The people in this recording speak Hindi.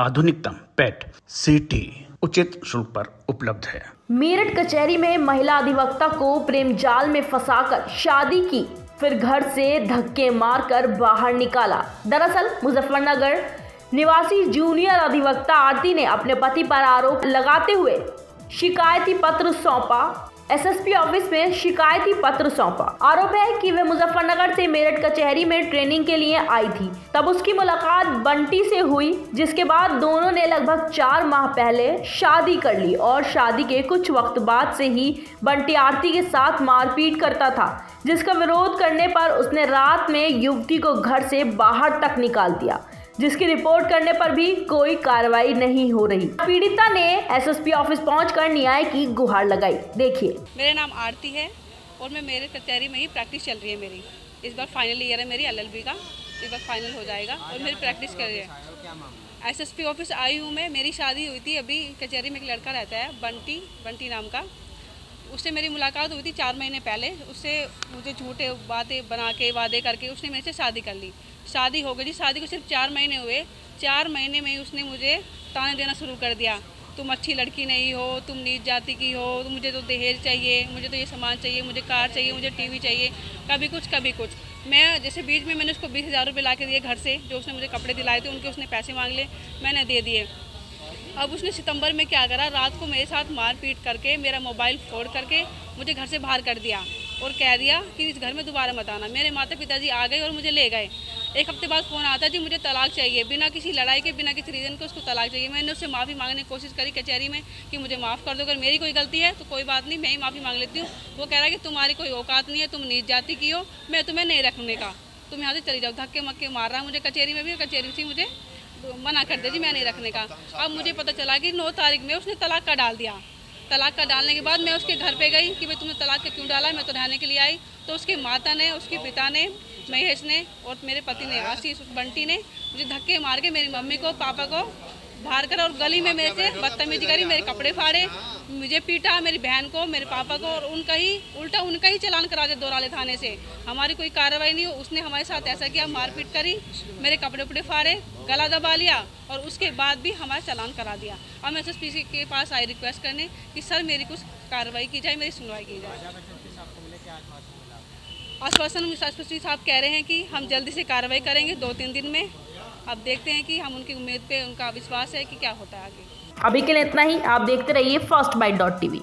आधुनिकतम पेट सीटी उचित शुल्क पर उपलब्ध है। मेरठ कचहरी में महिला अधिवक्ता को प्रेम जाल में फंसाकर शादी की, फिर घर से धक्के मारकर बाहर निकाला। दरअसल, मुजफ्फरनगर निवासी जूनियर अधिवक्ता आरती ने अपने पति पर आरोप लगाते हुए शिकायती पत्र सौंपा। एसएसपी ऑफ़िस में शिकायती पत्र सौंपा। आरोप है कि वह मुजफ्फरनगर से मेरठ कचहरी में ट्रेनिंग के लिए आई थी। तब उसकी मुलाकात बंटी से हुई, जिसके बाद दोनों ने लगभग चार माह पहले शादी कर ली और शादी के कुछ वक्त बाद से ही बंटी आरती के साथ मारपीट करता था, जिसका विरोध करने पर उसने रात में युवती को घर से बाहर तक निकाल दिया। जिसकी रिपोर्ट करने पर भी कोई कार्रवाई नहीं हो रही। पीड़िता ने एसएसपी ऑफ़िस पहुंचकर न्याय की गुहार लगाई। देखिए। मेरा नाम आरती है और मैं मेरे कचहरी में ही प्रैक्टिस चल रही है मेरी। इस बार फाइनल ईयर है मेरी एलएलबी का। इस बार फाइनल हो जाएगा और मेरी प्रैक्टिस कर रही है। एसएसपी ऑफ़िस आई हूँ मैं। मेरी शादी हुई थी अभी कचहरी में एक लड़का रहता है, बंटी बंटी नाम का। उससे मेरी मुलाकात हुई थी चार महीने पहले। उससे मुझे झूठे बातें बना के, वादे करके उसने मेरे से शादी कर ली। शादी हो गई जी शादी को सिर्फ़ चार महीने हुए। चार महीने में ही उसने मुझे ताने देना शुरू कर दिया। तुम अच्छी लड़की नहीं हो, तुम नीच जाति की हो तो मुझे तो दहेज चाहिए, मुझे तो ये सामान चाहिए, मुझे कार चाहिए, मुझे टीवी चाहिए, कभी कुछ कभी कुछ। मैं जैसे बीच में मैंने उसको बीस हज़ार रुपये ला के दिए घर से, जो उसने मुझे कपड़े दिलाए थे, उनके उसने पैसे मांग लिए, मैंने दे दिए। अब उसने सितंबर में क्या करा? रात को मेरे साथ मार पीट करके, मेरा मोबाइल फोड़ करके मुझे घर से बाहर कर दिया और कह दिया कि इस घर में दोबारा मत आना। मेरे माता पिताजी आ गए और मुझे ले गए। एक हफ़्ते बाद फ़ोन आता जी, मुझे तलाक चाहिए। बिना किसी लड़ाई के, बिना किसी रीज़न के उसको तलाक चाहिए। मैंने उससे माफ़ी मांगने की कोशिश करी कचहरी में कि मुझे माफ़ कर दो। अगर मेरी कोई गलती है तो कोई बात नहीं, मैं ही माफ़ी मांग लेती हूँ। वो कह रहा है कि, तुम्हारी कोई औकात नहीं है, तुम नीच जाती की हो। मैं तुम्हें नहीं रखने का। तुम यहाँ से चली जाओ। धक्के मक्के मार रहा है मुझे कचहरी में भी कचहरी से मुझे मना कर दिया जी मैं नहीं रखने का। अब मुझे पता चला कि नौ तारीख में उसने तलाक का डाल दिया। तलाक का डालने के बाद मैं उसके घर पे गई कि भाई तुमने तलाक का क्यों डाला? मैं तो रहने के लिए आई। तो उसके माता ने, उसके पिता ने, महेश ने और मेरे पति ने, आशीष बंटी ने मुझे धक्के मार के मेरी मम्मी को, पापा को बाहर कर और गली में मेरे से बदतमीजी करी, मेरे कपड़े फाड़े, मुझे पीटा, मेरी बहन को, मेरे पापा को, और उनका ही, उल्टा उनका ही चलान करा दे दोराले थाने से। हमारी कोई कार्रवाई नहीं हो उसने हमारे साथ ऐसा किया, मारपीट करी, मेरे कपड़े उपड़े फाड़े, गला दबा लिया, और उसके बाद भी हमारा चलान करा दिया। अब मैं एस के पास आई रिक्वेस्ट करने कि, सर, मेरी कुछ कार्रवाई की जाए, मेरी सुनवाई की जाए। आश्वासन एस साहब कह रहे हैं कि हम जल्दी से कार्रवाई करेंगे, दो तीन दिन में। अब देखते हैं कि हम उनकी उम्मीद पे उनका विश्वास है कि क्या होता है आगे। अभी के लिए इतना ही, आप देखते रहिए फ़र्स्ट बाइट डॉट टीवी